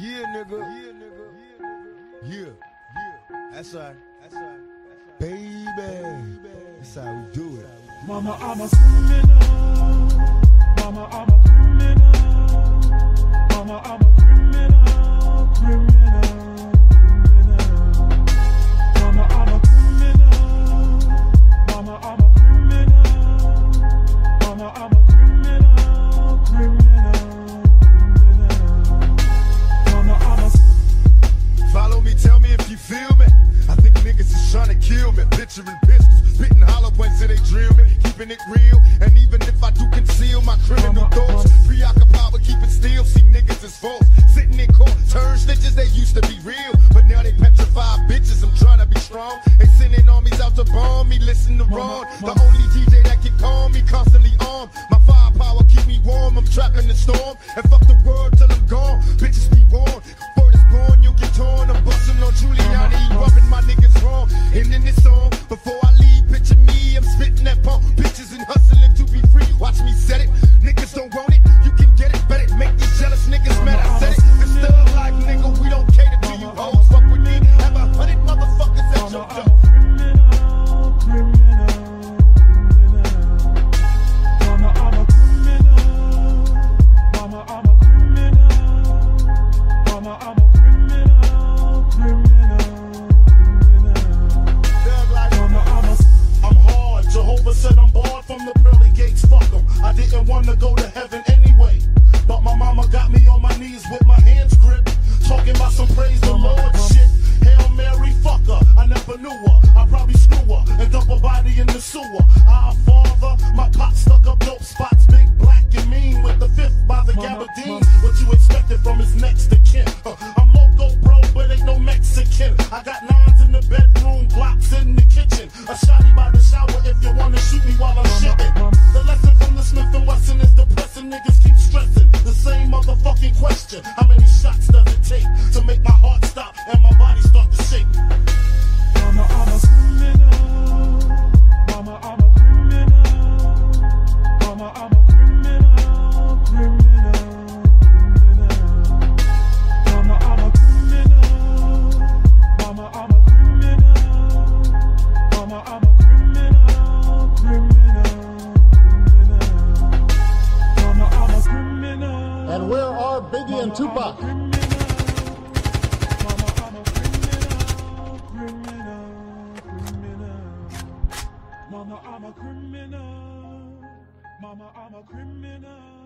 Yeah, nigga. Yeah, nigga. Yeah. Yeah. That's right. That's right. Baby. That's how we do it. Mama, I'm a criminal. Trying to kill me. Picturing pistols, spitting hollow points till they drill me. Keeping it real, and even if I do conceal my criminal thoughts, preoccupied with keeping still. See niggas is false. Sitting in court, turn snitches, they used to be real. But now they petrified bitches. I'm trying to be strong. They sending armies out to bomb me. Listen to Ron, the only DJ that can calm me, constantly armed. My firepower keep me warm. I'm trapped in the storm, and fuck the world want to go to heaven anyway. But my mama got me on my knees with my hands gripped. Talking about some praise the Lord shit. Hail Mary, fuck her. I never knew her. I probably screw her and dump her body in the sewer. Our father, my pot stuck up dope spots. Big, black, and mean with the fifth by the gabardine. What you expected from his next to kin? Uh, I'm loco, bro, but ain't no Mexican. Question. How many shots does it take to make my heart stop and my body start to shake? Mama, I'm a criminal. Mama, I'm a criminal. Mama, I'm a criminal, criminal, criminal. Mama, I'm a criminal. Mama, I'm a criminal. Mama, I'm a Biggie and Tupac? Mama, I'm a criminal.